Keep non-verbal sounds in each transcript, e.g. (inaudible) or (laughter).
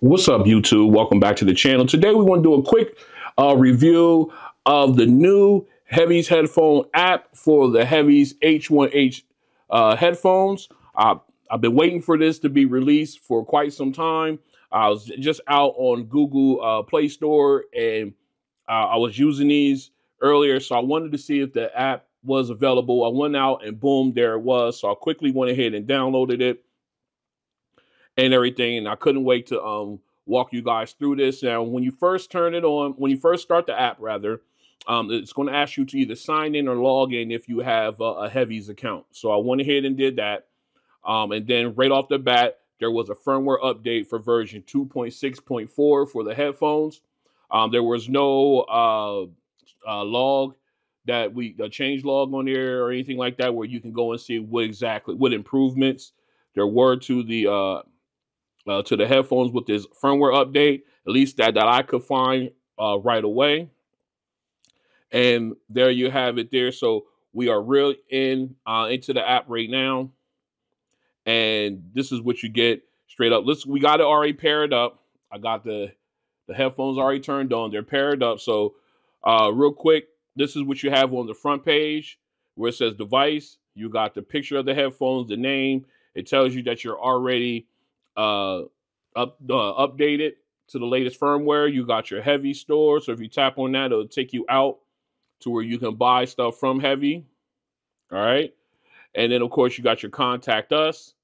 What's up, YouTube? Welcome back to the channel. Today, we want to do a quick uh, review of the new Heavys headphone app for the Heavys H1H uh, headphones. Uh, I've been waiting for this to be released for quite some time. I was just out on Google uh, Play Store and uh, I was using these earlier, so I wanted to see if the app was available. I went out and boom, there it was. So I quickly went ahead and downloaded it and everything. And I couldn't wait to um, walk you guys through this. Now, when you first turn it on, when you first start the app, rather, um, it's going to ask you to either sign in or log in if you have uh, a Heavys account. So I went ahead and did that. Um, and then right off the bat, there was a firmware update for version 2.6.4 for the headphones. Um, there was no uh, uh, log that we the change log on there or anything like that where you can go and see what exactly what improvements there were to the uh, uh, to the headphones with this firmware update, at least that, that I could find uh, right away. And there you have it there. So we are really in uh, into the app right now. And this is what you get straight up. Let's we got it already paired up. I got the the headphones already turned on. They're paired up. So uh real quick, this is what you have on the front page where it says device. You got the picture of the headphones, the name. It tells you that you're already uh, up, uh, updated to the latest firmware. You got your Heavy store. So if you tap on that, it'll take you out to where you can buy stuff from Heavy. All right. And then, of course, you got your contact us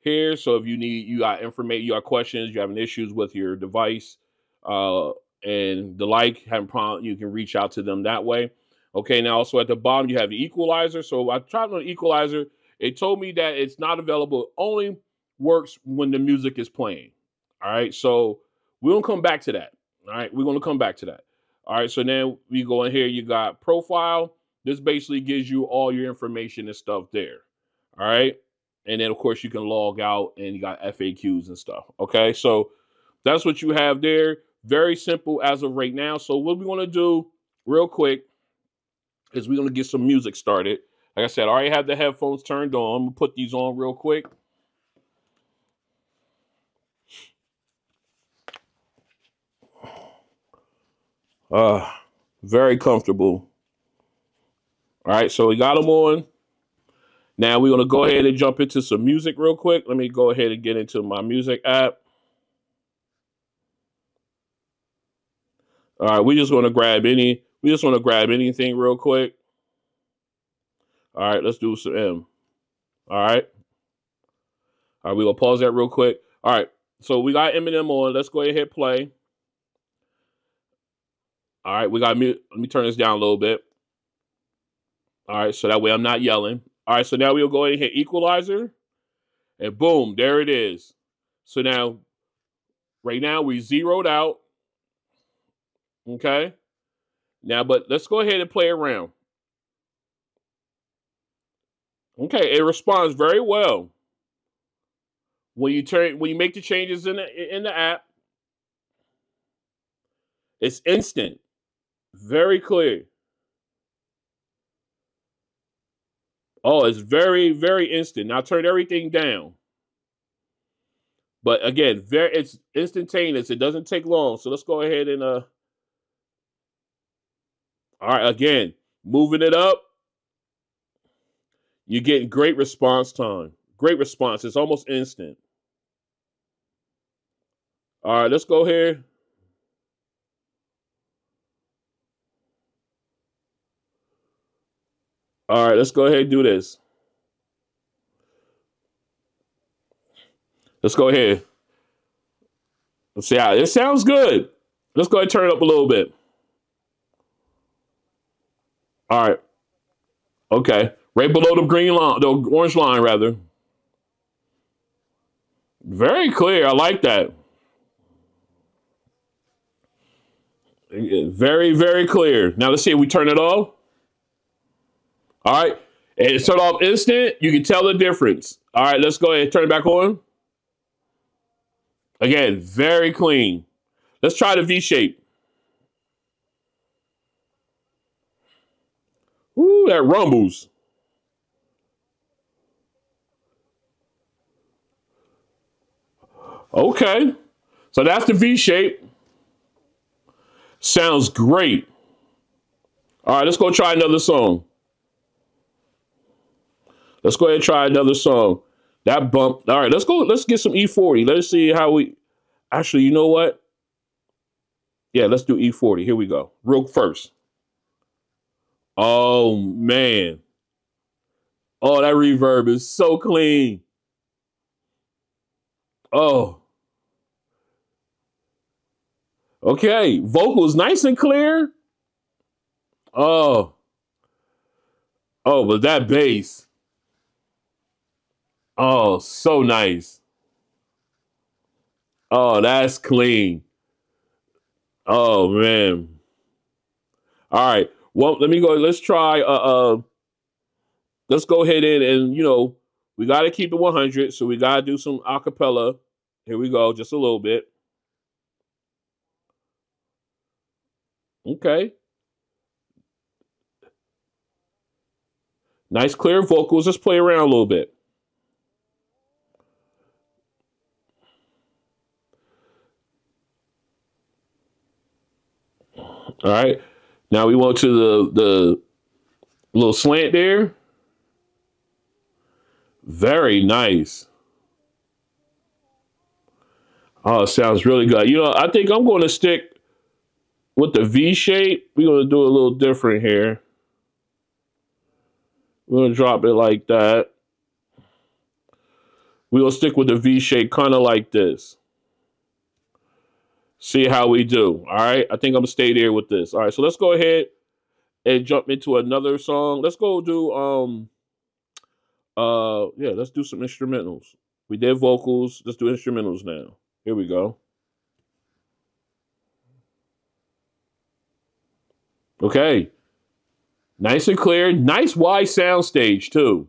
here. So if you need, you got information, you got questions, you having issues with your device uh, and the like, having problem, you can reach out to them that way. Okay. Now, also at the bottom, you have the equalizer. So I tried on the equalizer. It told me that it's not available only works when the music is playing. All right. So we will come back to that. All right. We're going to come back to that. All right. So then we go in here. You got profile. This basically gives you all your information and stuff there. All right. And then, of course, you can log out and you got FAQs and stuff. Okay. So that's what you have there. Very simple as of right now. So, what we want to do real quick is we're going to get some music started. Like I said, I already have the headphones turned on. I'm going to put these on real quick. Uh, very comfortable. All right, so we got them on. Now we're gonna go ahead and jump into some music real quick. Let me go ahead and get into my music app. All right, we just want to grab any. We just want to grab anything real quick. All right, let's do some M. All right. All right, we will pause that real quick. All right, so we got Eminem on. Let's go ahead and hit play. All right, we got me. Let me turn this down a little bit. All right, so that way I'm not yelling. All right, so now we'll go ahead and hit equalizer, and boom, there it is. So now, right now we zeroed out. Okay. Now, but let's go ahead and play around. Okay, it responds very well. When you turn when you make the changes in the in the app, it's instant. Very clear. Oh, it's very, very instant. Now turn everything down. But again, very it's instantaneous. It doesn't take long. So let's go ahead and uh all right, again, moving it up. You're getting great response time. Great response. It's almost instant. All right, let's go here. All right, let's go ahead and do this. Let's go ahead. Let's see how it sounds good. Let's go ahead and turn it up a little bit. All right. Okay. Right below the green line, the orange line, rather. Very clear. I like that. Very, very clear. Now let's see if we turn it off. All right. And it turned off instant. You can tell the difference. All right, let's go ahead. and Turn it back on. Again, very clean. Let's try the V shape. Ooh, that rumbles. Okay. So that's the V shape. Sounds great. All right, let's go try another song. Let's go ahead and try another song. That bump. All right, let's go. Let's get some E40. Let's see how we. Actually, you know what? Yeah, let's do E40. Here we go. Real first. Oh man. Oh, that reverb is so clean. Oh. Okay, vocals nice and clear. Oh. Oh, but that bass. Oh, so nice. Oh, that's clean. Oh man. All right. Well, let me go. Let's try. Uh, uh let's go ahead and and you know we got to keep it 100, so we got to do some acapella. Here we go, just a little bit. Okay. Nice clear vocals. Let's play around a little bit. All right. Now we want to the the little slant there. Very nice. Oh, sounds really good. You know, I think I'm going to stick with the V shape. We're going to do a little different here. We're going to drop it like that. We're going to stick with the V shape kind of like this see how we do. All right. I think I'm gonna stay there with this. All right. So let's go ahead and jump into another song. Let's go do um uh yeah, let's do some instrumentals. We did vocals. Let's do instrumentals now. Here we go. Okay. Nice and clear. Nice wide sound stage too.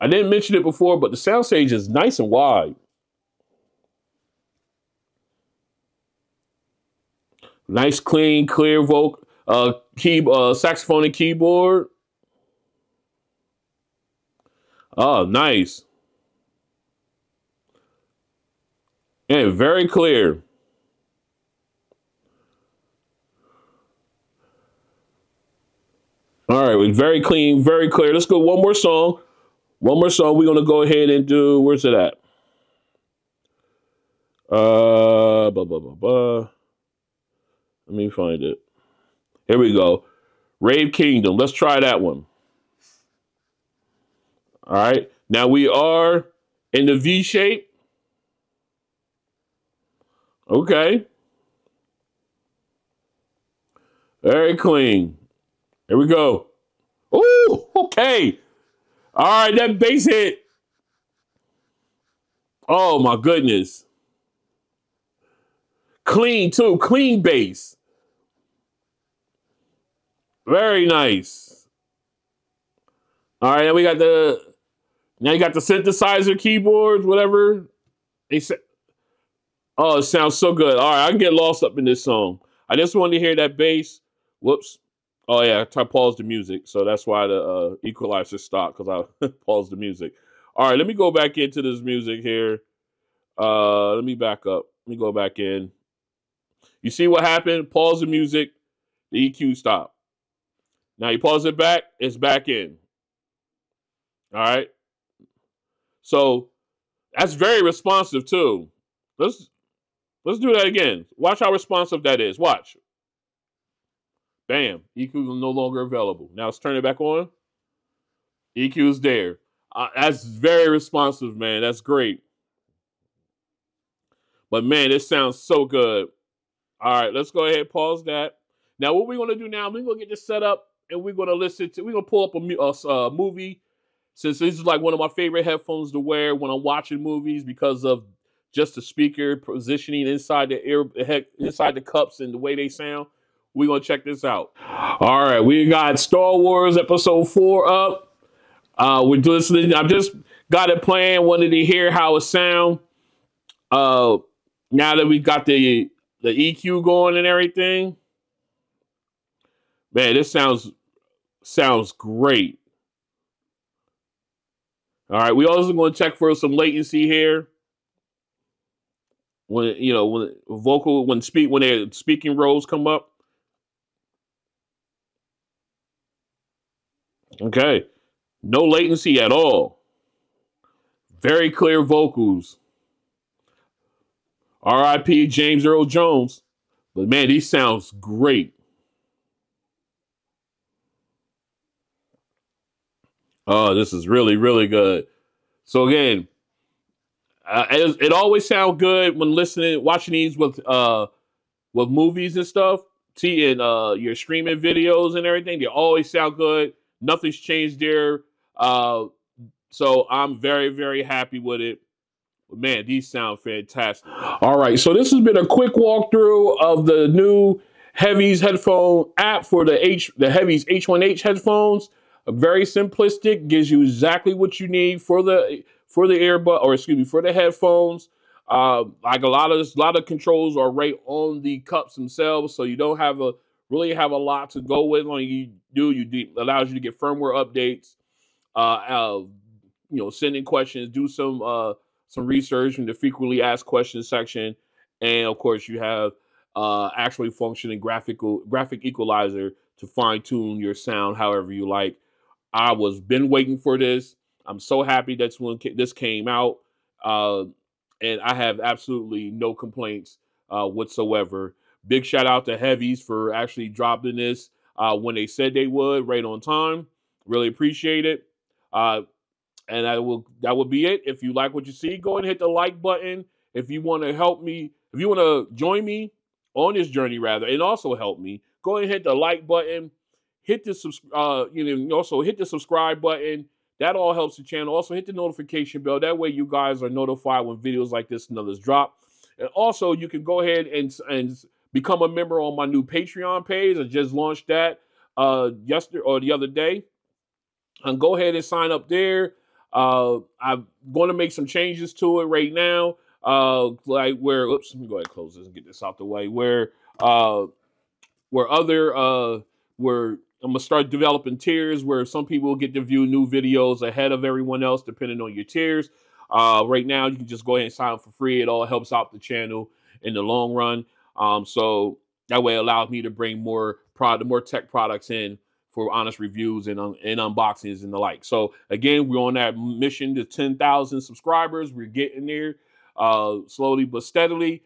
I didn't mention it before, but the sound stage is nice and wide. Nice, clean, clear vocal, uh, key, uh, saxophone and keyboard. Oh, nice. And very clear. All right, very clean, very clear. Let's go one more song. One more song. We're gonna go ahead and do. Where's it at? Uh, blah blah blah blah. Let me find it. Here we go. Rave Kingdom. Let's try that one. All right. Now we are in the V shape. Okay. Very clean. Here we go. Ooh, okay. All right, that bass hit. Oh my goodness. Clean too, clean bass. Very nice. All right, now we got the now you got the synthesizer keyboards, whatever. They said, "Oh, it sounds so good." All right, I can get lost up in this song. I just wanted to hear that bass. Whoops. Oh yeah, I paused the music, so that's why the uh, equalizer stopped because I (laughs) paused the music. All right, let me go back into this music here. Uh, let me back up. Let me go back in. You see what happened? Pause the music. The EQ stopped. Now you pause it back, it's back in. All right. So that's very responsive too. Let's let's do that again. Watch how responsive that is. Watch. Bam. EQ is no longer available. Now let's turn it back on. EQ is there. Uh, that's very responsive, man. That's great. But man, this sounds so good. All right, let's go ahead pause that. Now, what we're going to do now, we're going to get this set up and we're gonna listen to. We're gonna pull up a, a, a movie since this is like one of my favorite headphones to wear when I'm watching movies because of just the speaker positioning inside the ear, inside the cups and the way they sound. We're gonna check this out. All right, we got Star Wars Episode Four up. Uh, we're listening. I've just got it playing. Wanted to hear how it sound. Uh, now that we got the the EQ going and everything, man, this sounds sounds great. All right, we also going to check for some latency here. when you know when vocal when speak when their speaking roles come up. Okay, no latency at all. Very clear vocals. R.I.P. James Earl Jones. But man, these sounds great. Oh, this is really, really good. So again, uh, it, it, always sounds good when listening, watching these with uh with movies and stuff. And uh, your streaming videos and everything, they always sound good. Nothing's changed there. Uh, so I'm very, very happy with it. Man, these sound fantastic. All right, so this has been a quick walkthrough of the new Heavys headphone app for the H the Heavys H1H headphones. Very simplistic, gives you exactly what you need for the for the earbud or excuse me for the headphones. Uh, like a lot of a lot of controls are right on the cups themselves, so you don't have a really have a lot to go with. When you do, you de- allows you to get firmware updates. Uh, uh, you know, sending questions, do some uh, some research in the frequently asked questions section, and of course you have uh, actually functioning graphical graphic equalizer to fine tune your sound however you like. I was been waiting for this. I'm so happy that's when this came out, uh, and I have absolutely no complaints uh, whatsoever. Big shout out to Heavys for actually dropping this uh, when they said they would, right on time. Really appreciate it. And that will that will be it. If you like what you see, go and hit the like button. If you want to help me, if you want to join me on this journey, rather, and also help me, go and hit the like button hit the uh, you know, also hit the subscribe button. That all helps the channel. Also hit the notification bell. That way you guys are notified when videos like this and others drop. And also you can go ahead and and become a member on my new Patreon page. I just launched that uh yesterday or the other day. And go ahead and sign up there. Uh, I'm going to make some changes to it right now. Uh, like where, oops, let me go ahead and close this and get this out the way. Where, uh, where other, uh, where I'm gonna start developing tiers where some people get to view new videos ahead of everyone else, depending on your tiers. Uh, right now, you can just go ahead and sign up for free. It all helps out the channel in the long run. Um, so that way, it allows me to bring more product, more tech products in for honest reviews and, and unboxings and the like. So again, we're on that mission to 10,000 subscribers. We're getting there uh, slowly but steadily.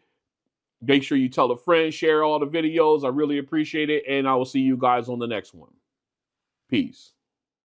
Make sure you tell a friend, share all the videos. I really appreciate it. And I will see you guys on the next one. Peace.